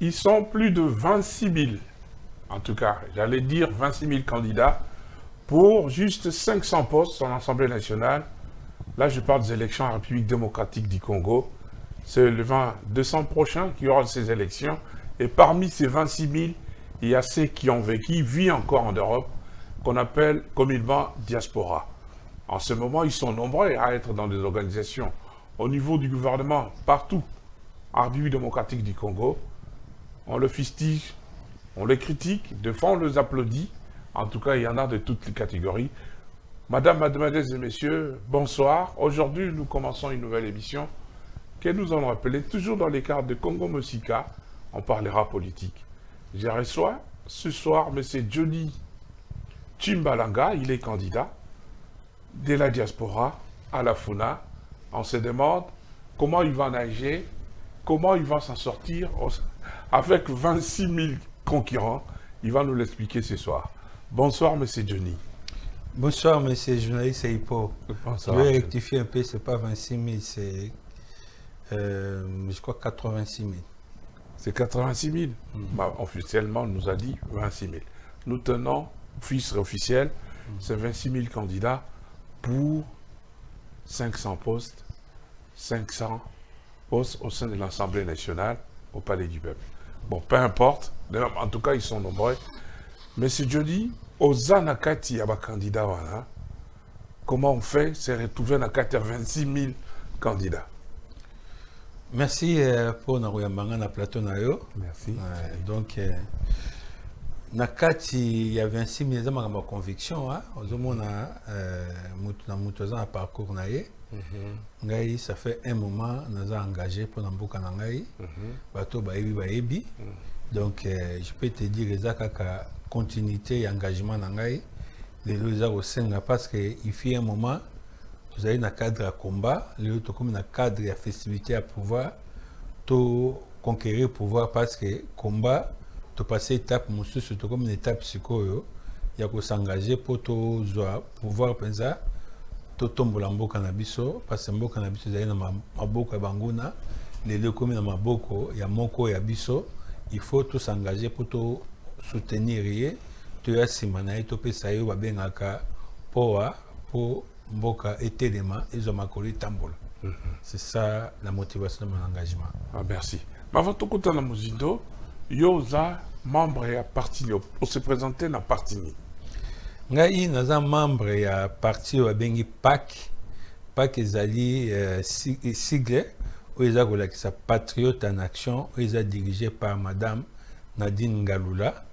ils sont plus de 26 000, en tout cas, j'allais dire 26 000 candidats pour juste 500 postes en Assemblée nationale. Là, je parle des élections en République démocratique du Congo. C'est le 20 décembre prochain qu'il y aura ces élections. Et parmi ces 26 000, il y a ceux qui ont vécu, vivent encore en Europe, qu'on appelle communément diaspora. En ce moment, ils sont nombreux à être dans des organisations au niveau du gouvernement, partout, en République démocratique du Congo. On le fustige, on les critique, des fois on les applaudit. En tout cas, il y en a de toutes les catégories. Madame, mademoiselles et messieurs, bonsoir. Aujourd'hui, nous commençons une nouvelle émission que nous allons appeler toujours dans les cadres de Congo Musica. On parlera politique. Je reçois ce soir M. Johnny Chimbalanga, il est candidat de la diaspora à la FUNA. On se demande comment il va nager, comment il va s'en sortir avec 26 000 concurrents. Il va nous l'expliquer ce soir. Bonsoir, M. Johnny. Bonsoir, monsieur le journaliste Hippo. Je vais rectifier un peu, ce n'est pas 26 000, c'est, euh, je crois, 86 000. C'est 86 000 bah, Officiellement, on nous a dit 26 000. Nous tenons, fils officiel, c'est 26 000 candidats pour 500 postes, 500 postes au sein de l'Assemblée nationale au Palais du Peuple. Bon, peu importe, en tout cas, ils sont nombreux. Mais c'est Jody, aux Nakati, il y a candidat, voilà. Comment on fait? C'est retrouver Nakati à 26 000 candidats. Merci euh, pour Narouyambanga na plateau Nayo. Merci. Euh, donc, euh, Nakati, il y a 26 000 ans ma conviction. Hein. Na mutoza na parcours naye. Ngai ça fait un moment naza engagé pour na mboka na ngai. Bato bayebi bayebi. Donc euh, je peux te dire eza kaka continuité ya engagement na ngai. Lelo eza kosenga parce que il fit un moment tozali na cadre ya combat. Lelo tokómi na cadre ya festivité ya pouvoir. To conquérir pouvoir parce que combat topasse étape mosusu tokómi na étape sikoyo ya kosengager mpo tozwa pouvoir mpenza totombola mboka na biso parce que mboka na biso ezali na maboko ya banguna. Lelo ekomi na maboko ya moko ya biso. Il faut tosengager mpo tosoutenir ye. Toya nsima na ye topesa ye oyo babengaka poa mpo mboka etelema ezwa makolo etambola. C'est ça la motivation de mon engagement. Ah, merci. Avant tokutana mozindo yo oza membre ya parti ose présente na parti nini ngai naza membre ya parti oyo babengi pac pac ezali uh, sigle oyo eza kolakisa patriote en action oyo eza dirigé par madame nadine ngalula.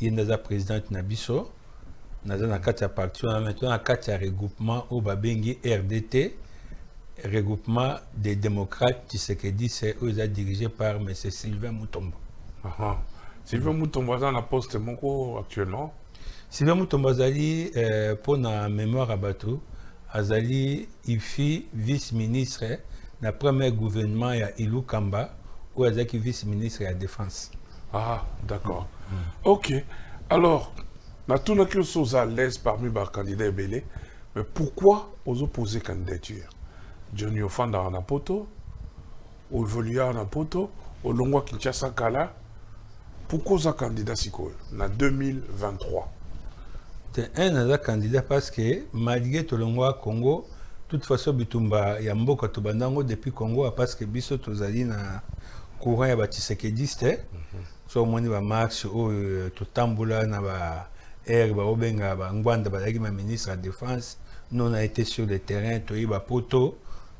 Ye nde aza présidente na biso. Naza na kati ya parti wana maintenant na kati ya regroupement oyo babengi rdt regroupement des démocrates tshisekedi oyo eza dirigé par m. Sylvain mutombo. Sylvain mutombo aza na poste moko actuellement sylvain mutombo azali euh, mpona mémoire ya bato azali ifi vice ministre na premier gouvernement ya ilu kamba oyo vice ministre ya défense. Ah d'accord. Ok. Alors natunaki oso à l'aise parmi bacandidat ebele mais pourquoi ozopose candidature? Johnny ofandaka na poto oevoluaka na poto olongwa kinshasa kala pourquoi oza candidat sikoyo? Na 2023 te un aza candidat parce que malgré tolongwa congo toute façon bitumba ya mboka tobandango depuis congo parce que biso tozali na courant ya batisekediste mm -hmm. so omoni bamarche oyo totambola na baare baobenga bangwanda bazalaki baministre ya défense non a été sur le terrain toyeba poto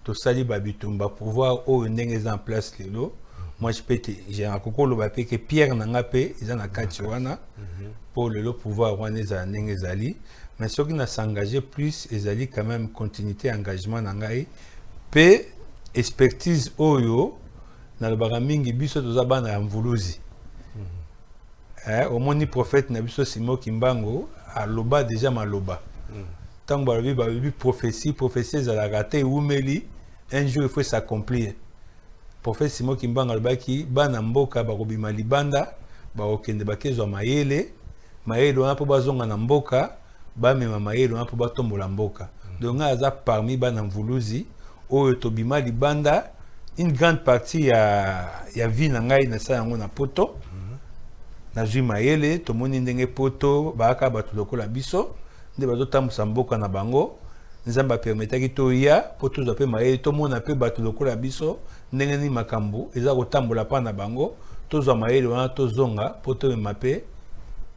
tosali babitumba pouvoir oyo ndenge eza en place lelo moi je peux te nakoki oloba mpe ke pierre na nga mpe eza na kati wana mpo lelo pouvoir wana ezala ndenge ezali mais soki nasengage plus ezali quand même continuité ya engagement na ngai mpe expertise oyo nalobaka mingi biso toza bana ya mvuluzi. Eh, omoni prophète na biso simo kimbango aloba déjà maloba. Ntango balobi balobi prophétie prophétie ezalaka te ewumeli un jour il faut s'accomplir prophète simo kimbango alobaki bana mboka bakobima libanda bakokende bakezwa mayele. Mayele wana mpo bazonga na mboka bamema mayele wana mpo batombola mboka. Donc ngai aza parmi bana mvuluzi oyo tobima libanda une grande partie ya, ya vie na ngai nasala yango na poto. Nazwi mayele tomoni ndenge poto bayaka bato lokola biso nde bazotambusa mboka na bango nzambe apermetaki toya mpo tozwa mpe mayele tomona mpe bato lokola biso ndenge nini makambo eza kotambola mpa na bango tozwa mayele wana tozonga mpo tomema mpe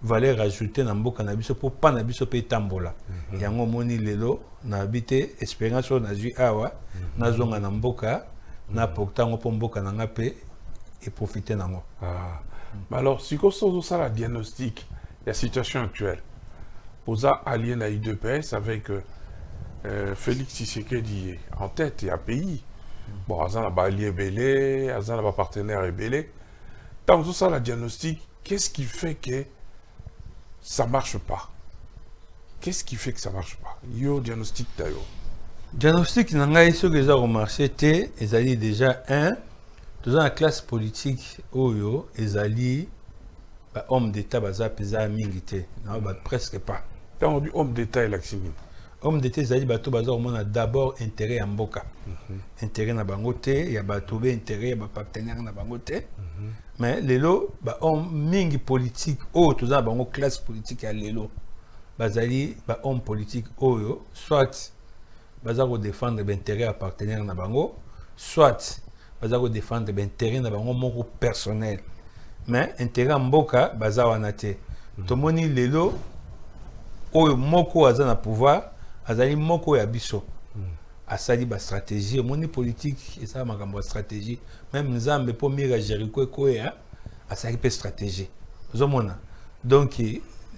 valeur ajoute na mboka na biso mpo mpa na biso mpe etambola mm -hmm. yango omoni lelo nayebi te expérience oyo nazwi awa mm -hmm. nazonga na mboka -hmm. naporta yango mpo mboka na nga mpe eprofite nango ah. Mais alors, si la diagnostic, la situation actuelle, à IDPS avec euh, Félix Tshisekedi en tête et à pays. Bon, Azan a allié belé, Azan a partenaire belé. Dans tout ça, la diagnostic, qu'est-ce qui fait que ça ne marche pas? Qu'est-ce qui fait que ça ne marche pas? Yo, diagnostic d'ailleurs. Diagnostic, il y a ce que ça a marché, c'est déjà un toza na classe politique oyo ezali bahomme d'état baza mpenza mingi te nao ba presque pas ntango bi homme d'état elakisi nini homme d'état ezali bato baza komona d'abord intérêt ya mboka. -hmm. intérêt na bango te ya bato be intérêt ya bapartenaire na bango te. -hmm. mais lelo bahomme mingi politique oyo toza na bango classe politique ya lelo. Bazali bahomme politique oyo soit baza kodéfendre baintérêt ya partenaire na bango soit baza kodéfendre baintérêt na bango moko personnel. Mais intérêt ya mboka baza wana te. Tomoni lelo oyo moko aza na pouvoir azali moko ya biso. Asali bastratégie omoni politique ezala makambo ya stratégie. Même nzambe mpo mire ya jericho ekwea asali mpe stratégie. Ozomona. Donc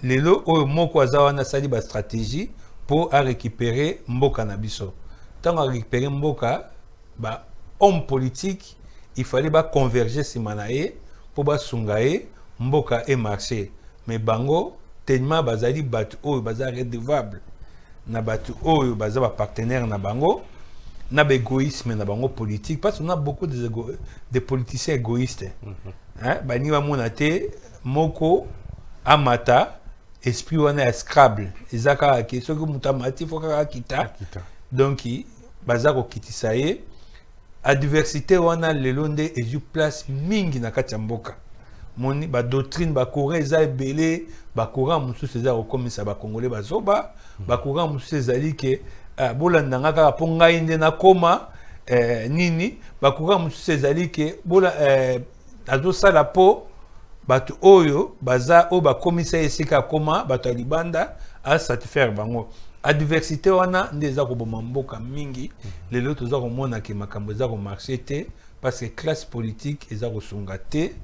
lelo oyo moko aza wana asali bastratégie mpo arécupere mboka na biso. Ntango arécupere mboka ba homme politique il fallait ba converger nsima na ye mpo basunga ye mboka emarché mais bango tellement bazali bato oyo baza redevable na bato oyo baza bapartenaire na bango na baégoïsme na bango politique parce qu'on a beaucoup de, de politiciens égoïstes. -hmm. hein? baningi bamona te moko amata esprit wana ya scrable eza kaka ke soki moto amati fo kaka akita. Donc baza kokitisa ye. Adversité wana lelo nde ezwi place mingi na kati ya mboka. Moni badoctrine bacourant eza ebele bacourant mosusu eza kokomisa bakongole bazoba bacourant mosusu ezali ke uh, bolandanga kaka mpo ngai nde nakóma uh, nini bacourant mosusu ezali ke bola uh, azosala mpo bato oyo baza oyo bakomisa esika akóma bato ya libanda asatisfaire bango. Adversité wana nde eza koboma mboka mingi lelo toza komona ke makambo eza komarche te parce que classe politique eza kosunga te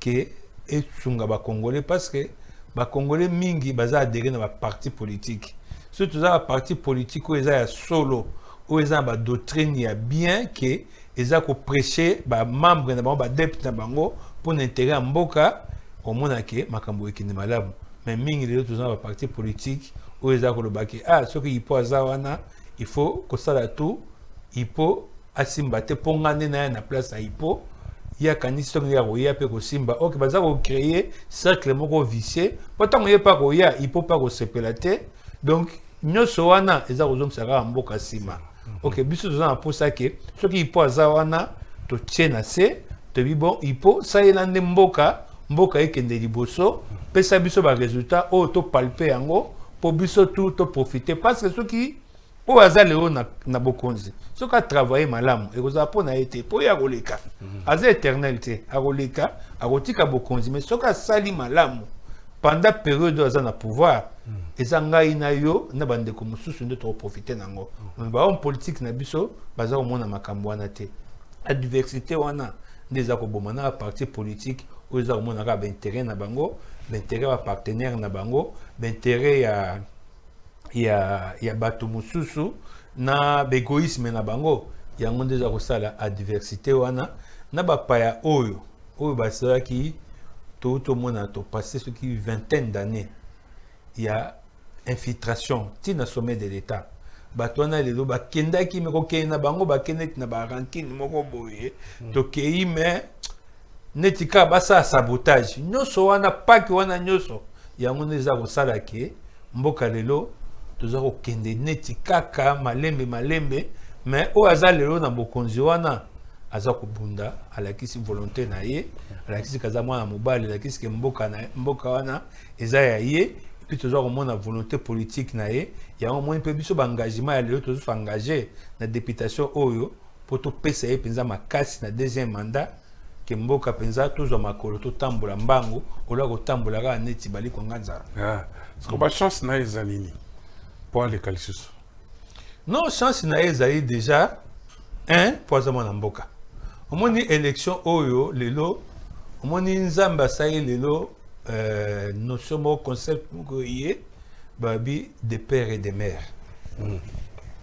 ke esunga bakongolais parce que bakongolais mingi baza adere na baparti politique so toza baparti politique oyo eza ya solo oyo eza na badoctrine ya bien ke eza koprêche bamembre na bango badepte na bango mpona intérêt ya mboka omona ke makambo ekende malamu mais mingi lelo toza na baparti politique oyo eza kolobaki ah soki ipo aza wana il faut kosala tu ipo asimba te mpo nga nde na ye na place ya ipo ye akanisi soki ndenge akoya mpe kosimba. Ok baza kocreye cercle moko vicieux mpo ntango ye mpe akoya ipo mpe akosepela te donc nyonso wana eza kozongisa kaka mboka nsima. Ok biso toza na mposa ke. Soki ipo aza wana totie na se toyebi bon ipo salela nde mboka mboka ekende liboso pesa biso baresultat oyo topalpe yango mpo biso tu toprofite parce que soki oyo aza lelo na, na bokonzi soki atravaille malamu ekozala mpo na ye te mpo ye akoleka. Aza éternel te akoleka akotika bokonzi mais soki asali malamu pendant période oyo aza na pouvoir eza ngai na yo na bandeko mosusu nde tokoprofite nango. Me bahomme politique na biso baza komona makambo wana te. Adversité wana nde eza koboma na baparti politique oyo eza komona kaka baintérêt na bango baintérêt ya bapartenaire na bango baintérêt ya, ya, ya bato mosusu na baégoïsme na bango. Yango nde eza kosala adversité wana. Na bapaya oyo oyo basalaki to tomona topasse soki vingtaine d'années ya infiltration. Ntina sommet de l'état. Bato wana lelo bakendaki me kokende na bango bakendeki na barankine moko boye. Tokei me neti kaka basala sabotage. Nyonso wana paki wana nyonso yango nde eza kosala ke mboka lelo toza kokende neti kaka malembe malembe. Me oyo aza lelo na bokonzi wana aza kobunda alakisi volonté na ye alakisi kaza mwana mobali alakisi ke mboka, na, mboka wana eza ya ye puis toza komona volonté politique na ye. Yango omoni mpe biso baengagement ya lelo tozofa engage na députation oyo mpo topesa ye mpenza makasi na deuxième mandat ke mboka mpenza tozwa makolo totambola mbangu olwa kotambola kaka neti bali konga nzala. Ah, que bachance na ye eza nini? Mpo aleka lisusu non chance na ye ezali déjà un mpo aza mwana mboka omoni élection oyo lelo omoni nzambe asali lelo euh, notion moko concept moko ye babi de père et de mère mm.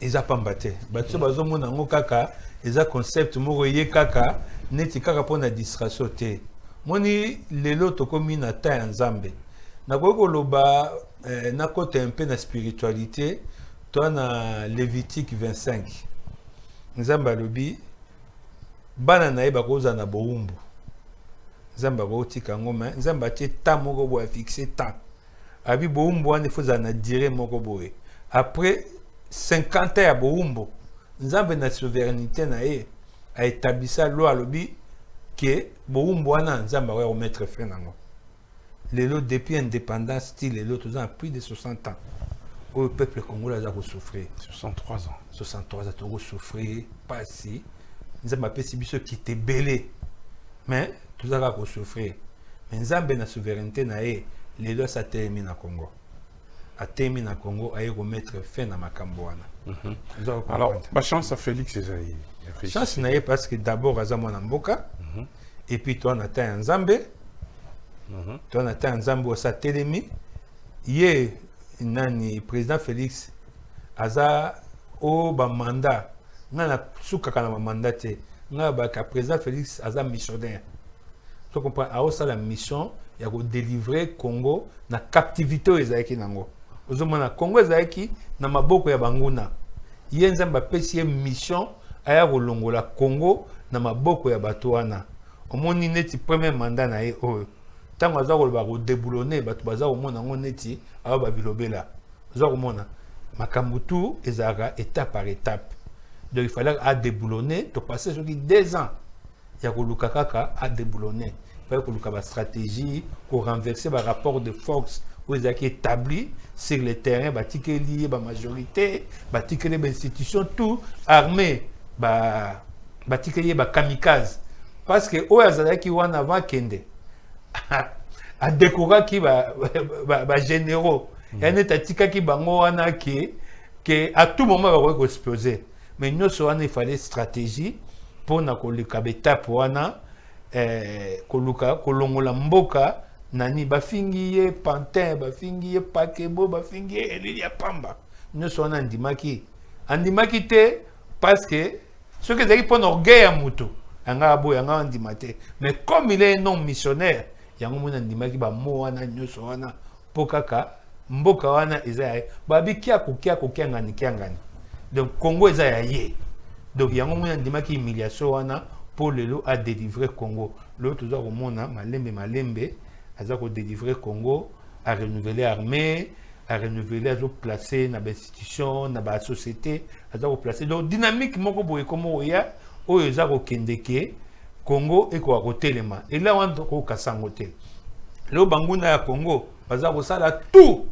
eza pamba te bato mm. bazomona yango kaka eza concept moko ye kaka neti kaka mpona distraction te moni lelo tokomi na ta ya nzambe nakoki koloba eh, nakota mpe na spiritualité toa na lévitique 25 nzambe alobi bana na ye bakozala na bowumbu. Nzambe akotika yango me nzambe atie temps moko boye afixe temps abi bowumbu wana efo ozala na dire moko boye. Après 50 ya bowumbu nzambe na souveraineté na ye aétablisa loi alobi ke bowumbu wana nzambe akoya komettre fin nango lelo depuis indépendance ti lelo toza na plus de 60 ans. Oyo peuple congolais aza kosouffrir. 63 ans. 63 ans tokosouffrir mpasi nzambe apesi biso kite ebele. Mais toza kaka kosouffrir mais nzambe na souveraineté na ye lelo asi atelemi na congo. Atelemi na congo aye komettre fin na makambo wana. Mm -hmm. alors bachance ya félix ezali chance na ye parce que d'abord aza mwana mboka mm -hmm. et puis toa na ta ya nzambe. Mm -hmm. toa na ta ya nzambe oyo asi atelemi ye nani président félix aza o bamanda ngai nasukaka na bamanda te. Ngai baka président félix aza missionnaire. So comprendre aosala mission ya kodélivre congo na captivité oyo ezalaki nango. Ozomona congo ezalaki na maboko ya banguna. Ye nzambe apesi ye mission aya kolongola congo na maboko ya bato wana. Omoni neti premier mandat na ye oyo. Ntango aza koloba kodebulone bato baza komona yango neti ayo babilobela. Oza komona makambo tu ezalaka étape par étape donc il fallait adeboulonner topasse soki deux ans ya koluka kaka adeboulonner fallait koluka bastratégie korenverse barapport de force oyo ezalaki établi sur le terrain batikeli ye bamajorité batikeli ye bainstitution tout armé batikeli ye bakamikaze parce que oyo azalaki wana avant akende adekoraki bagénéraux ya neti atikaki bango wana ke ke à tout moment bakoki koexplose mais nyonso wana efale stratégie mpona koleka baetape wana koluka kolongola mboka nani bafingi ye pantin bafingi pakebo bafingi ye elili ya pamba nyonso wana andimaki andimaki te parce que soki ezalaki mpona orgueil ya moto yanga aboyo yanga andima mais comme il est non missionnaire yango moni andimaki bamo wana nyonso wana mpo kaka mboka wana eza ya ye babi kiako kiako kiangani kiangani donc congo eza ya ye donc yango moni andimaki humiliation wana mpo lelo adelivre congo. Lelo toza komona malembe malembe aza kodelivre congo arenouveler armée arenouveler azoplace na bainstitution na basociété aza koplace donc dynamique moko boye komo oya oyo eza kokende ke congo ekoka kotelema ela wana tokokasa yango te lelo banguna ya congo baza kosala tout.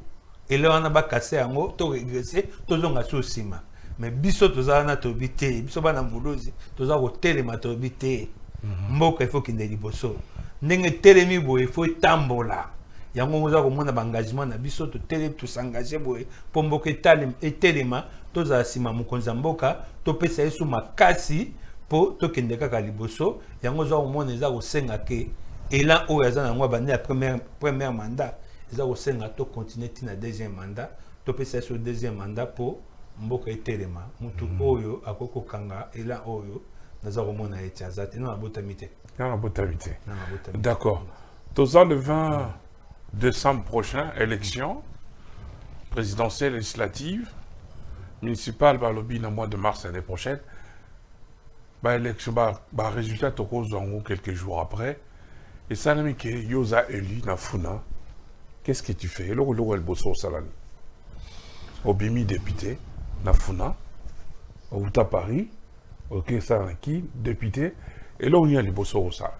Ele wana bakase yango to regrese tozonga so nsima me biso toza wana toyebi te. Biso bana mbuluzi toza kotelema toyebi te. Mboka ifo kende liboso. Ndenge etelemi boye ifo etambola yango oza komona baengagement na biso tosengage boye. Mpo mboka etelema tozala nsima mokonzi ya mboka topesa ye so makasi mpo tokende kaka liboso. Yango oza komona eza kosenga ke. Elan oyo aza na yango abandi ya première mandat eza kosenga tocontinue ntina deuxième mandat. Topesa so deuxième mandat mpo mboka etelema. Motu oyo akoki kokanga elan oyo naza komona ete aza te. Na nabotami te. Na nabotami te. D'accord. Toza le 20 décembre prochain élection présidentielle législative. Municipale balobi na mois de mars l'année prochaine. Baélection barésultat tokozwa yango quelques jours après. Esalami ke yo oza élu na funa qu'est-ce que tu fais? Eloko eloko ya liboso osalani obimi député na funa outa paris ok ça qui député et là on y a les bosso ça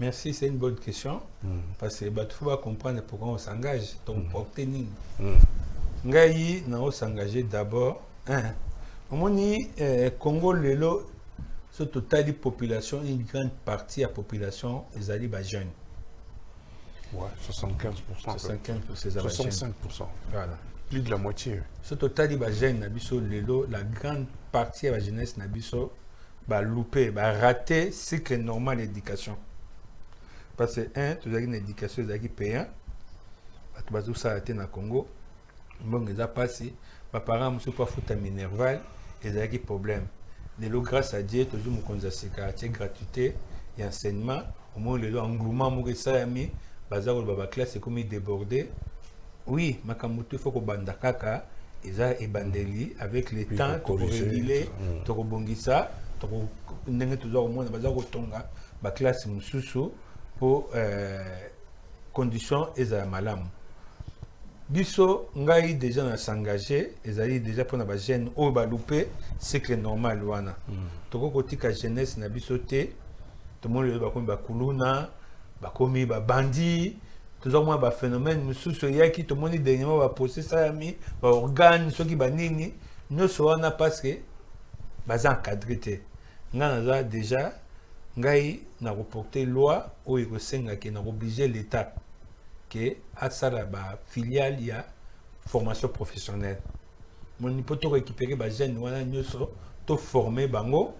Merci, c'est une bonne question. Parce que il faut comprendre pourquoi on s'engage. Donc, porter nini. Ngai, on s'engager d'abord. Hein. Au moins, eh, Congo, lelo, ce total de population, une grande partie de la population, les jeunes. Ouais, 75%. 75 pour ces 65%. Voilà. Plus de la moitié. Ce total lelo, la grande partie de la jeunesse, nabiso, loupé, raté cycle normal d'éducation. Parce que, un, tu as une éducation qui payant, ça le Congo, bon, ils ont passé, parents pas Minerval, ont des problèmes. Mais là, grâce à Dieu, toujours mon gratuité et enseignement. Au moins, engouement, mon baba classe est comme débordé. Oui, makamutu faut que banda kaka, ils ont ebandeli avec le temps, faut pour corriger, réguler, mm. pour bongisa, pour ndenge toujours au monde, bazar ko tonga, ba classe mususu pour euh, condition ezala malamu. biso ngai déjà na s'engager ezali déjà mpona bajeune oyo balupe cycle normal wana tokoki kotika jeunesse na biso te tomoni lelo bakomi bakuluna bakomi babandi toza komona baphénomène mosusu eyaki tomoni dernièrement baprocès salami baorgane soki banini nyonso wana parce que baza encadré te ngai naza déjà ngai nakoporte loi oyo ekosengaki nakoblige l'état ke asala bafiliale ya formation professionnelle. Moni mpo tokoékipere bajeune wana nyonso toforme bango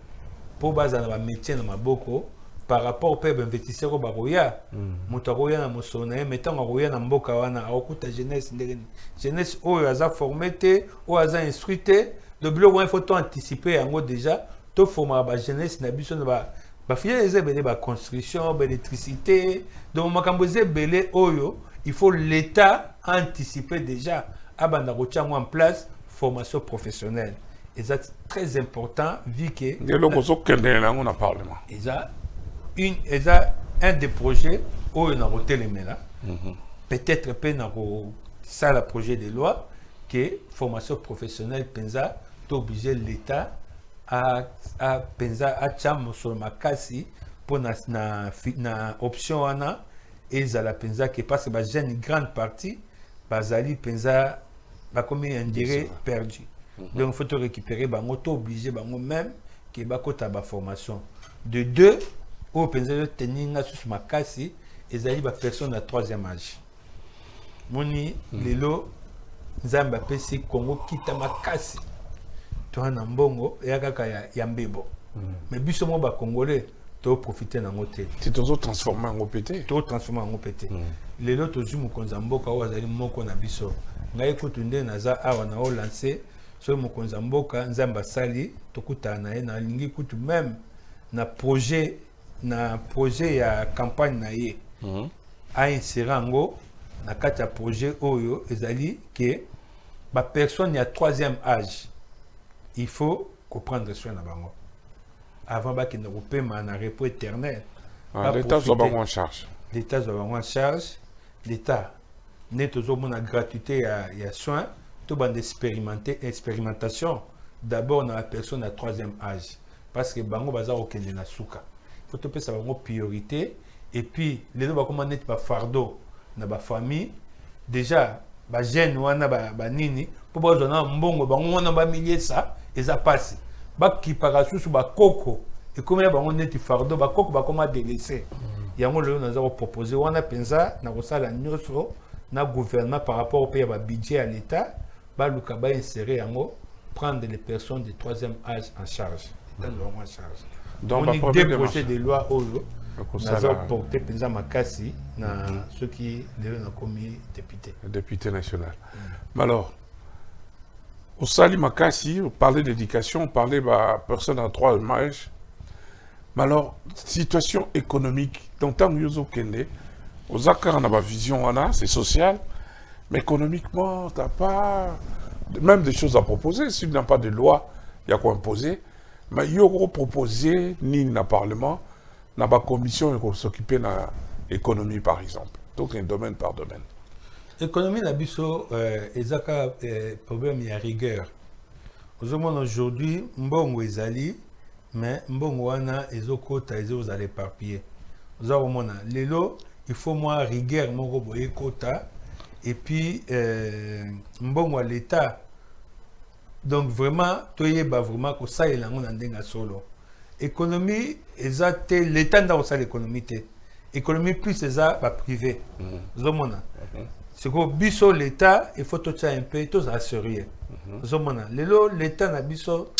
mpo bazala bamétier na maboko par rapport mpe bainvestisseur oyo bakoya moto akoya na mosolo na ye me ntango akoya na mboka wana akokuta jeunesse ndenge nini jeunesse oyo aza forme te oyo aza instruit te le biloko wana ifo toanticipe yango déjà toformaka bajeunesse na biso na ba bafiliale eza ebele baconstruction baélectricité donc makambo eza ebele oyo il faut l'état anticiper déjà abanda kotia yango en place formation professionnelle. Eza très important vu que nde eloko ozokendele yango na parlement. Eza une eza un des projets oyo nakotelemela peut-être mpe nakosala projet de loi que formation professionnelle mpenza to oblige l'état a- mpenza atya mosolo makasi mpo na, na, na option wana ezala mpenza ke parce que bajeune grande partie bazali mpenza bakomi indire perdu. Donc faut to récupérer bango to oblige bango même ke bakota baformation de deux oyo mpenza yoteninga susu makasi ezali bapersone ya troisième âge. Moni lelo nzambe apesi kongo kita makasi. Toza na mbongo eya kaka ya, ya mbebo. Me biso mo bacongolais toprofite nango te. Ti tozotransforme yango mpe te. Totransforme yango mpe te. Lelo tozwi mokonzi ya mboka oyo azali moko na biso. Ngai kutu nde naza awa na olanse soki mokonzi ya mboka nzambe asali tokutana na ye nalingi kutu meme na projet na projet ya campagne na ye. Ainsere yango na kati ya projet oyo ezali ke bapersone ya troisième âge il faut koprendre soin na bango. Avant bakende kopema na repos éternel Ah, l'état zwa bango en charge. L'état azwa bango en charge. L'état nde tozomona gratuité ya, ya soin. Tobanda expérimenter expérimentation d'abord na bapersone ya troisième âge. Parce que bango baza kokende na suka topesa bango priorité. Et puis lelo bakoma neti bafardeau na bafamille déjà bajeune wana ba- banini mpo bazwa na mbongo bango wana bamiliesa eza mpasi bakipaka susu bakoko ekomi na bango neti fardeau bakoko bakoma delese yango lelo naza kopropose wana mpenza na kosala nyonso na gouvernement par rapport mpe ya babudget ya l'état. Baluka bainsere yango prendre les personnes de troisième âge en charge. État zwa yango en charge Moni deux projets de loi oyo naza porte mpenza makasi na soki lelo nakomi député député national. Mais alors, au Sali Makassi, on parlait d'éducation, on parlait de personne à trois âges. Mais alors, situation économique, dans le temps où nous Kende, aux accords, on a ma vision, on a, c'est social, mais économiquement, tu n'as pas même des choses à proposer. S'il n'y a pas de loi, il y a quoi imposer? Mais il y aura proposé, ni le Parlement, dans la commission qui s'occuper de l'économie, par exemple. Donc, un domaine par domaine. économie na biso euh, eza kaka euh, problème ya rigueur ozomona aujourd'hui mbongo ezali mais mbongo wana ezokota ezozala éparpillé oza komona lelo il faut mwa rigueur moko boye ekota et puis euh, mbongo l'état donc vraiment toyeba vraiment kosalela yango na ndenge ya solo. Économie eza te l'état nda kosala économie te. Économie plus eza baprivé ozomona sikoyo biso l'état il faut totia un peu tozala sérieux ozomona lelo l'état na biso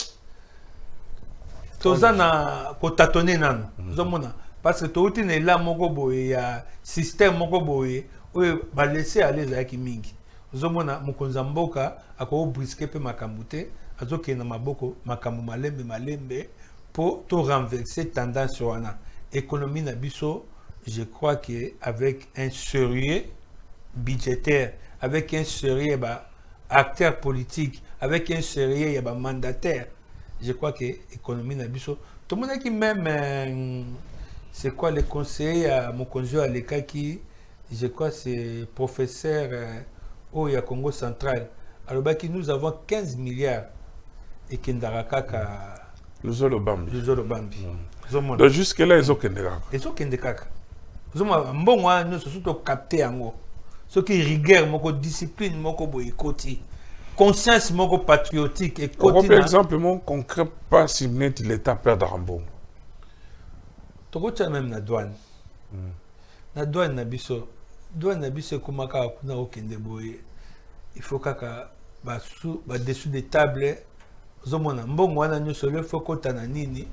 toza na kotatone nano ozomona parce que touti na ela moko boye ya système moko boye oyo balese ale ezalaki mingi ozomona mokonzi ya mboka akokobriske mpe makambo te azokende maboko makambo malembe malembe mpo to renverse tendance wana. Économie na biso je crois que avec un sérieux budgétaire avec un sérieux ba acteur politique avec un sérieux ya bamandataire je crois que économie na biso. Tomonaki même euh, c'est quoi le conseiller ya mokonzi oyo alekaki? Je crois c'est professeur euh, oyo ya congo central alobaki nous avons 15 milliards. Ekendaka kaka luzolo bambi luzolo bambi ozomona donc jusque là ezokende kaka. Ezokende kaka. Ozomona mbongo wana nyonso so tokapte yango. Soki rigueur moko discipline moko boye ekoti. Conscience moko patriotique ekoti na exemple mon concret mpasi neti l'état perdaka mbongo tokotia même na douane. Na douane na biso douane na biso ekóma kaka kuna kokende boye. Il faut kaka basu badessus de table ozomona mbongo wana nyonso lelo fo kota na nini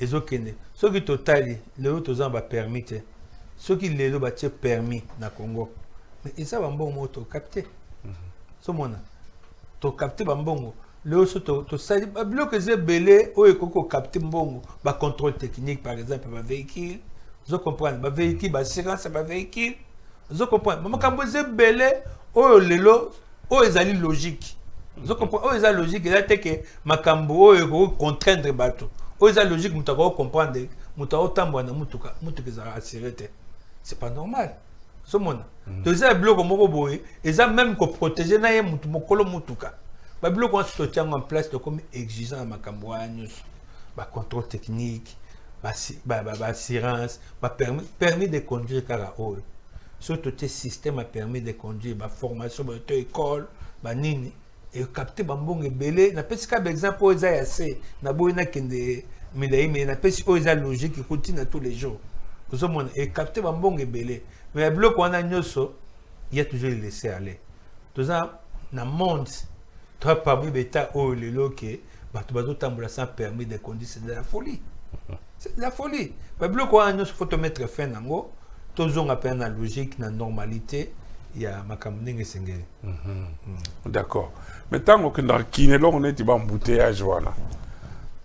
ezokende. Soki totali lelo toza na bapermis te. Soki lelo batie permis na congo. Mais eza bambongo moko tokapte. Ozomona tokapte bambongo lelo so to- tosali babiloko eza ebele oyo ekoki kokapte mbongo. Bacontrôle technique par exemple bavéhicule ozo comprendre bavéhicule baassurance ya bavéhicule ozo comprendre bamakambo eza ebele oyo lelo oyo ezali logique. Ozo comprendre oyo eza logique. Eza te ke makambo oyo ekoki contraindre bato oyo eza logique moto akoki comprendre. Moto akotambola na mutuka mutuka ezalaka assure te c'est pas normal. Ozomona to eza biloko moko boye eza même koprotege na ye mutu mokolo mutuka babiloko wana so totia yango en place tokomi exigeant na makambo wana nyonso bacontrôle technique basi- ba- ba- baassurance bapermis permis de conduire kaka oyo so totie système ya permis de conduire baformation bato école banini ekapte bambongo ebele napesi kaka baexemple oyo eza ya se naboyi nakende milai me napesi oyo eza logique ekuti na tous les jours. Ozomona ekapte bambongo ebele me ya biloko wana nyonso ya toujours laisser aller. Toza na monde toza parmi beta oyo lelo ke bato bazotambola sans permis de conduire. C'est de la folie. C'est de la folie. Babiloko wana nyonso faut tomettre fin nango tozonga mpe na logique na normalité ya makambo ndenge esengeli. D'accord. Mais ntango okendaka kine eloko neti bambouteillage wana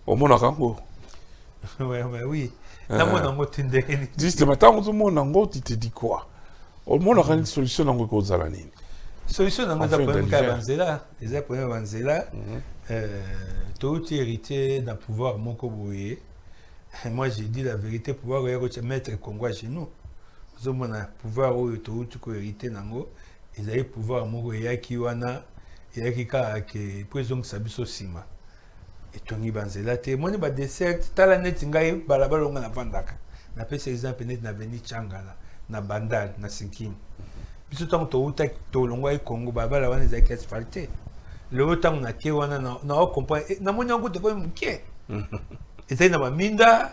omonaka yango? Ouais, ouais, oui. Namona yango te ndenge nini? Justement ntango ozomona yango tu te dis quoi? Omonaka nini? Solution nango ekozala nini? Solution nango eza Enfin, problème kaka intelligent. banzela eza problème ya banzela. Euh, touti hérité d'un pouvoir moko boye. Moi j'ai dit la vérité pouvoir kotia mettre congo à genoux ozomona pouvoir oyo touti kohérité nango ezali pouvoir moko eyaki wana eyaki kaka ke po ezongisa biso nsima. Etongi banzela te. Moni badesert tala neti ngai balabala onga navandaka. Napesi exemple neti na veni changala na bandal na sinkini. Biso ntango toutaki tolongwaki congo balabala wana ezalaki asphalte lelo ntango nake wana naocomprendre namoni yango tekomi moke. Ezali na baminda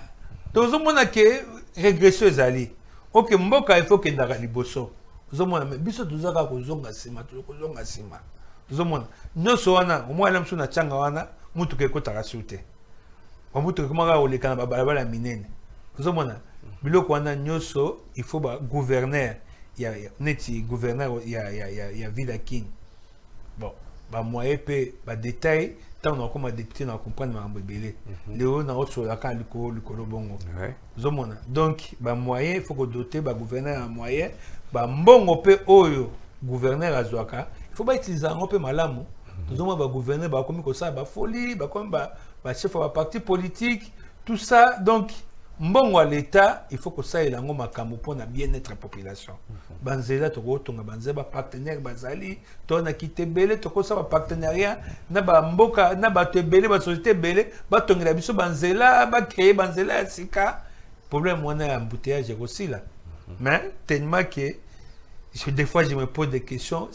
tozomona ke régression ezali oke mboka ifo okendaka liboso. Ozomona me biso toza kaka kozonga nsima tokozonga nsima. Ozomona nyonso wana omwana mosusu na ntianga wana mutuka ekotaka su te. Bamutuka ekomaka koleka na babalabala minene. Ozomona biloko wana nyonso il faut bagouverneur ya ya- neti gouverneur ya, ya, ya, ya ya bon bamoyen mpe ntango nakokoma député na comprendre makambo ebele lelo naosolaka likolo likolo bongo. Ozomona donc bamoyen il faut kodote bagouverneur ya moyen bambongo mpe oyo gouverneur azwaka il faut bautilize yango mpe malamu. Tozomona bagouverneur bakomi kosala bafolie bakomi ba- bachef ya baparti politique tout ça. Donc mbongo ya l'état il faut kosalela yango makambo mpona bien-être ya population. Banzela tokotonga banzela bapartenaire bazali to na kite ebele tokosala bapartenariat na bamboka na bato ebele basociété ebele batongela biso banzela bakreye banzela ya sika. Problème wana ya embouteillage ekosila mais tellement que je, des fois je me pose des questions.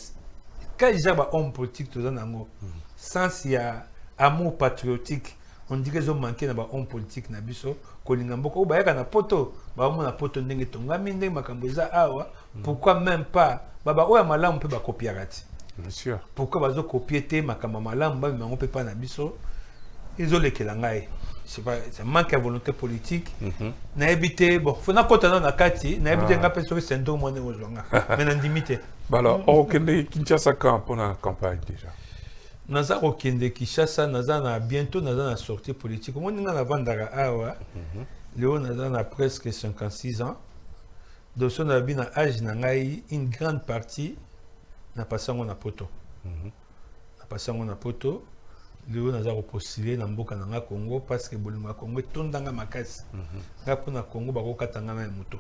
Quand déjà bahomme politique toza nango sens ya amour patriotique on dirait ezomanke na bahomme politique na biso kolinga mboka oyo bayaka na poto baomona poto ndenge tongami ndenge makambo eza awa pourquoi même pas baba oyo ya malamu mpe bakopiaka ti? Pourquoi bazokopie te makambo ya malamu bamema yango mpe mpa na biso? Ezolekela ngai. C'est pas- c'est manque ya volonté politique. Nayebi te bon fo nakɔta na kati nayebi te Ah. nga mpe soki sendo mwana ekozwanga me nandimi te. Bah alors, okende Kinshasa pour la campagne déjà naza kokende kinshasa naza na bientôt naza na sortie politique. Omoni nga navandaka awa leo naza na presque 56 ans. Donc so nalobi na age na ngai une grande partie napasi yango na poto. Napasi yango na poto. Lelo naza kopostule na mboka na nga congo parce que bolingo ya congo etondanga makasi. Nga mpona congo bakokata nga na ya moto.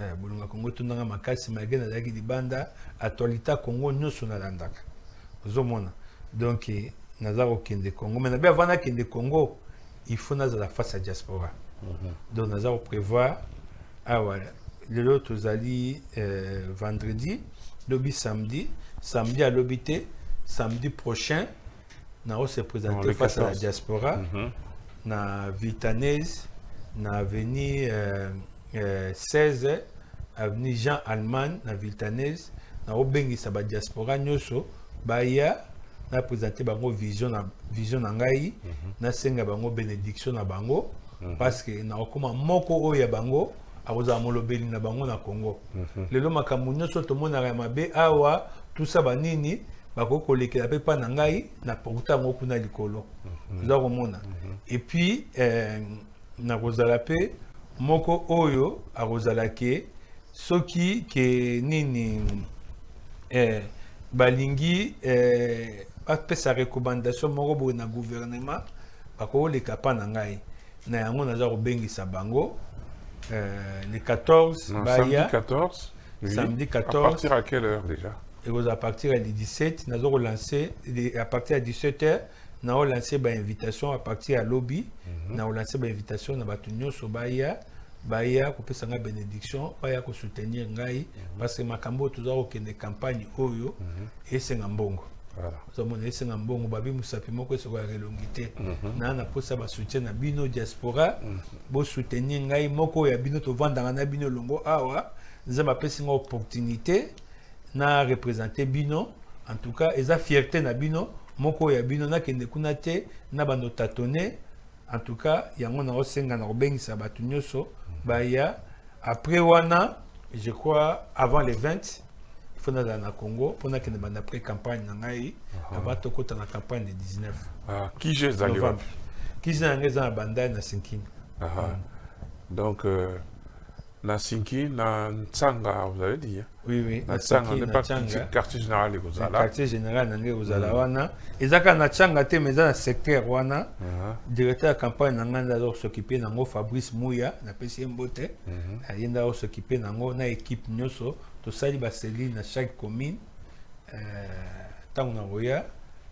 Eh, bolingo ya congo etondanga makasi malgré nazalaki libanda actualité ya congo nyonso nalandaka ozomona donc eh, naza kokende congo. Mais nabe avant nakende congo il faut nazala face ya diaspora. Donc naza koprévoir awa lelo tozali euh, vendredi lobi samedi. Samedi alobi te samedi prochain nao se présenter face à la 14. diaspora. Mhm. na Vitanese, na avenue euh, euh, 16, avenue Jean Allemagne, na Vitanese, na obengisa ba diaspora nyonso baya na présenter bango vision na vision na ngai na senga bango bénédiction na bango parce que na okoma moko oyo ya bango akozala molobeli na bango na Congo. Lelo makambo nyonso tomonaka ya mabe awa tusa banini bakoki kolekela mpe mpa na ngai na porta yango kuna likolo. Oza komona. Epuis eh, nakozala mpe moko oyo akozala ke soki ke nini eh, balingi eh, bapesa recommandation moko boye na gouvernement bakoleka mpa na ngai. Na yango naza kobengisa bango euh, le 14 Non, baya Samedi 14 oui. Samedi À 14. partir à quelle heure déjà? Ekozala à partir ya 17 naza kolancer à partir ya 17 heures na olancer bainvitation à partir ya lobi na olancer bainvitation na bato nyonso baya baya kopesa ngai bénédiction baya kosoutenir ngai. Parce que makambo oyo toza kokende campagne oyo esenga mbongo. Ozomona esenga mbongo babi mosapi moko esokolaka elongi te na na posa basoutien na bino diaspora. Bosoutenir ngai moko oyo ya bino na bino elongo awa nzambe apesi ngai opportunité. Na représente bino. En tout cas eza fierté na bino. Moko oyo ya bino nakende kuna te na bando tatone en tout cas yango naosenga na kobengisa bato nyonso baya. Après wana je crois avant les 20 faut nazala na congo banda après campagne na ngai avant tokota na campagne de 19 Ah, qui j'ai Zali novembre kizi na ngai eza na bandai na sinkini Ah, Donc, euh, na Sinki, na Ntsanga, vous avez dit. Hein? oui oui Na Ntsanga, quartier général quartier général na ngai kozala wana eza kaka na tchanga te mais eza na secteur wana Ah, directeur ya campagne na ngai nde aza kosokipe nango fabrice muya napesi ye mbote nde akosokipe nango na équipe nyonso tosali baseli na chaque commune ntango nakoya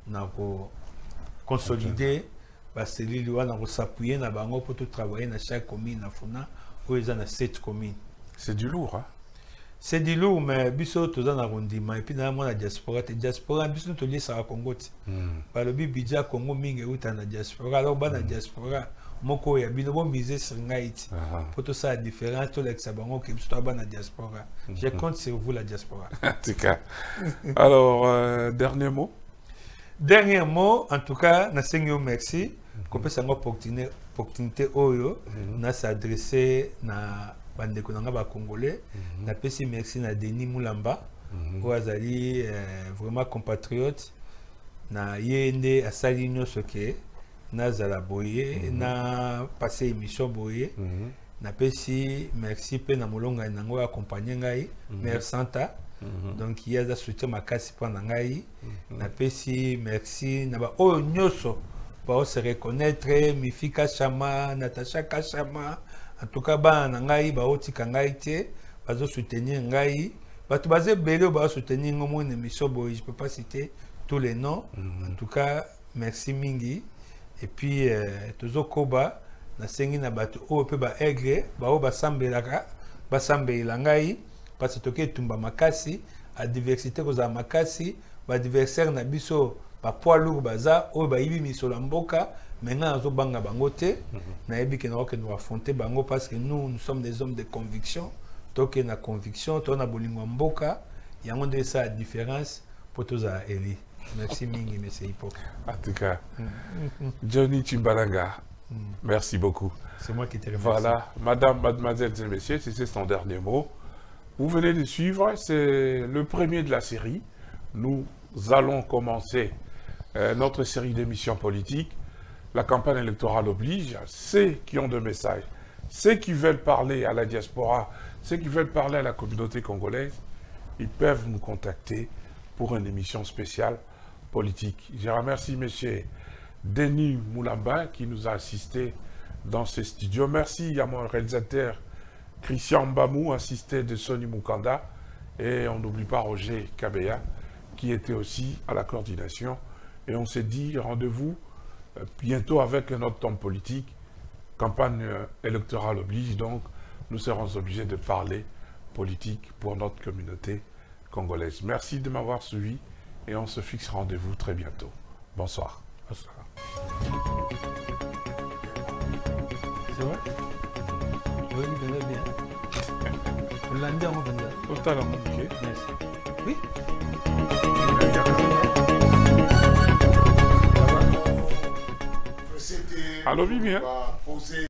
na koconsolide baselili wana kosapuye na bango mpo totravaille na chaque commune na funa oyo eza na 7 commune C'est du lourd. Hein? c'est du lourd mais biso toza na kondima epuis na mwana diaspora te diaspora biso toliesaka congo te balobi budget ya congo mingi euta na diaspora alors bana diaspora moko ya bino bomise sur ngai ti mpo tosala différence tolakisa bango ke biso toya bana diaspora. Je compte sur vous la diaspora. Cas. Alors, euh, dernier mot. Dernier mot en tout cas nasengi yo merci kopesa yango opportuni- opportunité oyo. Nasadresse na bandeko na nga bacongolais napesi merci na denis mulamba. Oyo azali euh, vraiment compatriote. Na ye nde asali nyonso ke nazala boye na passe émission boye. Napesi merci mpe na molongai nango oyo akompagne ngai mare santa. Donc ye aza soutien makasi mpo na ngai. Napesi merci. Na baoyo nyonso baose reconnaître mifika chama natasha kachama. En tout cas bana na ngai baotika ngai te bazosoutenir ngai. Bato baza ebele oyo bazosoutenir ngo mona émission boye je peux pas citer tous les noms. En tout cas merci mingi et puis euh, tozokoba nasengi na bato oyo mpe baaigle baoyo basambelaka basambelela ngai parce toki etumba makasi adiversité kozala makasi baadversaire na biso bapoids lourd baza oyo bayibi misolo ya mboka me ngai nazobanga bango te. Nayebi ke nakokende koaffronte bango parce que nous nous sommes des hommes de conviction. Tokende na conviction to na bolingo ya mboka yango nde esala différence mpo tozala eli merci mingi monsieur hipok En tout cas, Johnny Chimbalanga, merci beaucoup. c'est moi qui te remercie Voilà, madame, mademoiselles et messieurs, c'était son dernier mot. Vous venez de suivre, c'est le premier de la série. Nous allons commencer euh, notre série d'émissions politiques. La campagne électorale oblige. Ceux qui ont des messages, ceux qui veulent parler à la diaspora, ceux qui veulent parler à la communauté congolaise, ils peuvent nous contacter pour une émission spéciale politique. Je remercie M. Denis Moulamba qui nous a assistés dans ce studio. Merci à mon réalisateur Christian Mbamou, assisté de Sony Mukanda. Et on n'oublie pas Roger Kabeya qui était aussi à la coordination. Et on s'est dit rendez-vous euh, bientôt avec notre temps politique. Campagne euh, électorale oblige, donc nous serons obligés de parler politique pour notre communauté congolaise. Merci de m'avoir suivi et on se fixe rendez-vous très bientôt. Bonsoir. Bonsoir. c'est vrai? Oui bien olandi yango mpenza Totalement ok. merci oui Allô,